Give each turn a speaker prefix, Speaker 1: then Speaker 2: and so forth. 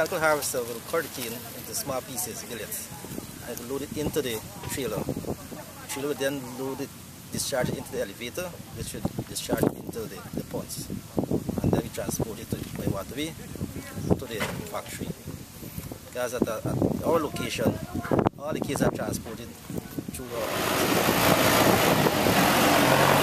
Speaker 1: Uncle harvester will cut it in into small pieces, billets, and load it into the trailer. The trailer will then load it, discharge it into the elevator, which should discharge into the, the punts. And then we transport it to, by waterway to the factory. Because at, the, at our location, all the kids are transported through our...